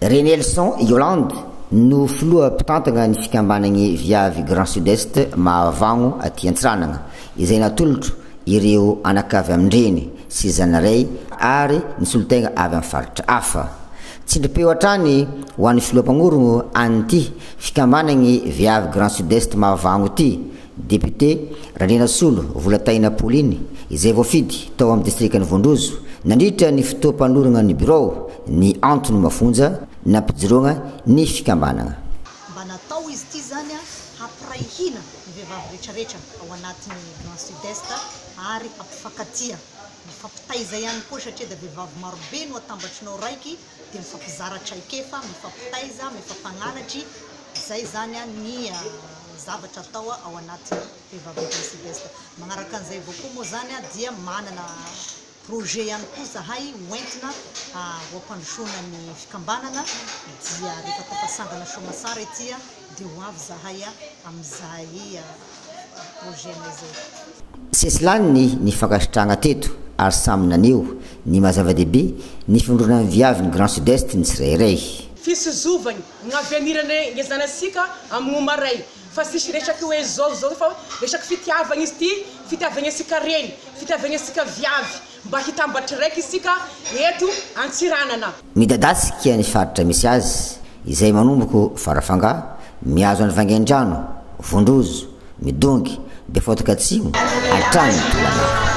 Renelson Yolande no filoha mpitantana ny fikambanan'ny viavy Grand Sud Est Mahavagno aty Antsiranana, izay natolotro ireo anakavy amin-dreny sy zanaray ary ny solontena avy amin'ny faritra hafa. Tsindrim-peo hatrany ho an'ny filoham-pagnorogno an'ity fikambanan'ny viavy Grand Sud Est Mahavagno ity Député Randrianasolo Volatahina Pauline, izay voafidy tao amin'ny distrikan'i Vondrozo, nandritra ny fotoam-panolorana ny birao ny antony mafonja nampijoroana ny fikambanana. Mba natao izy ity izany hampiray hina ny vehivavy rehetrarehetra ao anatin'ny Grand Sud Est ary hampifankatia. Mifampitaiza ihany koa satria dia vehivavy marobe no atambatrinao raiky. dia mifampizara traikefa, mifampitaiza, mifampangalatry, izay izany ny zavatra atao ao anatin'ny Fihevabevan'ny Sud-Est. Magnaraka an'izay avao koa moa izany dia manana projet ihany koa izahay ho entina ho ampandrosoana ny fikambanana, dia rehefa tafasangana soamasara ity, Dia ho avy zahay a amin'izay projet-nay zay. Sesilany ny nifankasitrahagna teto ary samy naneho ny maha zava-dehibe ny fandroana ny viavy ny Grand Sud Est ny tsirairay. Fisozovagny gny avy aniranay ngezanasika amigny o maray fa tsisy resaky hoe zao zao fa resaky fitiavagna izy ty, fitiavagna asika reny, fitiavagna asika viavy. Mba hitambatry raika isika eto Antsiranana. Midadasika ny faritra misy azy izay manomboko Farafanga, mihazo an'i Vangaindrano, Vondrozo, Midongy, Befaotoka Atsimo hatrany Tolagnaro.